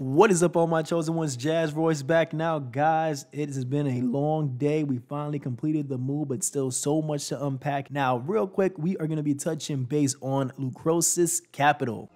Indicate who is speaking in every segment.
Speaker 1: What is up, all my chosen ones? Jazz Royce back now, guys. It has been a long day. We finally completed the move, but still so much to unpack. Now, real quick, we are going to be touching base on Lucrosus Capital.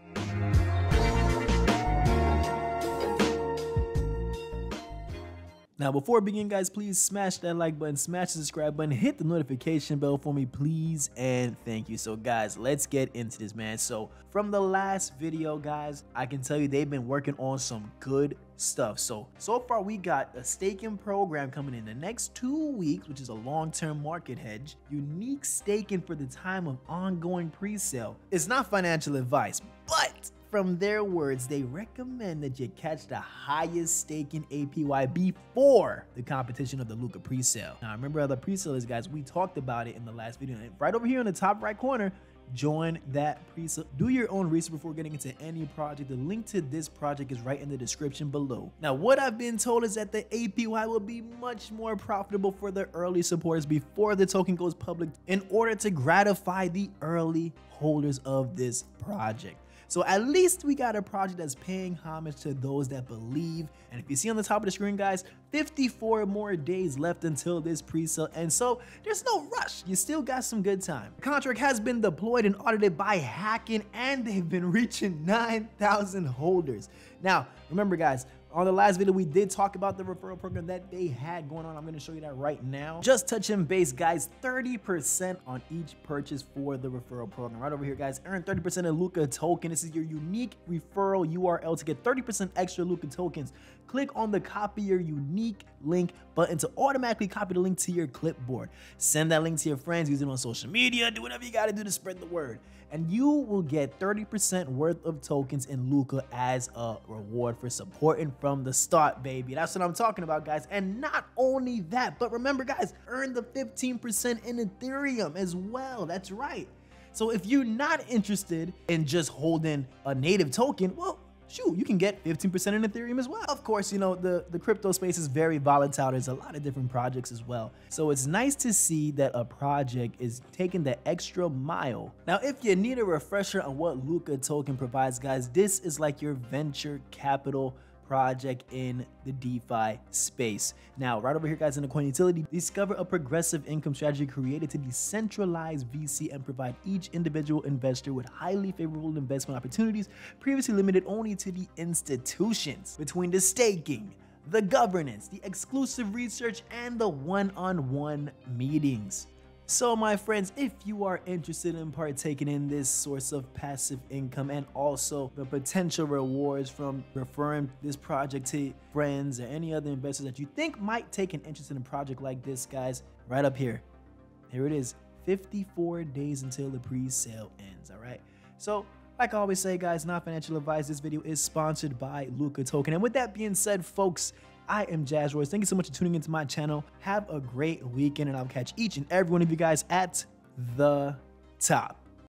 Speaker 1: Now, before we begin, guys, please smash that like button, smash the subscribe button, hit the notification bell for me, please, and thank you. So, guys, let's get into this, man. So, from the last video, guys, I can tell you they've been working on some good stuff. So, so far, we got a staking program coming in the next two weeks, which is a long-term market hedge, unique staking for the time of ongoing pre-sale. It's not financial advice, but from their words, they recommend that you catch the highest staking APY before the competition of the Luca presale. Now, remember how the presale is, guys? We talked about it in the last video. And right over here in the top right corner, join that presale. Do your own research before getting into any project. The link to this project is right in the description below. Now, what I've been told is that the APY will be much more profitable for the early supporters before the token goes public in order to gratify the early holders of this project. So at least we got a project that's paying homage to those that believe. And if you see on the top of the screen, guys, 54 more days left until this pre-sale. And so there's no rush. You still got some good time. The contract has been deployed and audited by Hacken and they've been reaching 9,000 holders. Now, remember guys, on the last video, we did talk about the referral program that they had going on. I'm going to show you that right now. Just touching base, guys, 30% on each purchase for the referral program. Right over here, guys, earn 30% of Luca token. This is your unique referral URL to get 30% extra Luca tokens. Click on the copy your unique link button to automatically copy the link to your clipboard. Send that link to your friends, use it on social media, do whatever you got to do to spread the word and you will get 30% worth of tokens in Luca as a reward for supporting from the start, baby. That's what I'm talking about, guys. And not only that, but remember, guys, earn the 15% in Ethereum as well. That's right. So if you're not interested in just holding a native token, well, shoot, you can get 15% in Ethereum as well. Of course, you know, the, the crypto space is very volatile. There's a lot of different projects as well. So it's nice to see that a project is taking the extra mile. Now, if you need a refresher on what Luca token provides, guys, this is like your venture capital project in the DeFi space. Now, right over here, guys, in the coin utility, discover a progressive income strategy created to decentralize VC and provide each individual investor with highly favorable investment opportunities previously limited only to the institutions. Between the staking, the governance, the exclusive research, and the one-on-one -on -one meetings. So my friends, if you are interested in partaking in this source of passive income and also the potential rewards from referring this project to friends or any other investors that you think might take an interest in a project like this, guys, right up here. Here it is, 54 days until the pre-sale ends, all right? So like I always say, guys, not financial advice. This video is sponsored by Luca Token. And with that being said, folks, I am Jazz Royce. Thank you so much for tuning into my channel. Have a great weekend, and I'll catch each and every one of you guys at the top.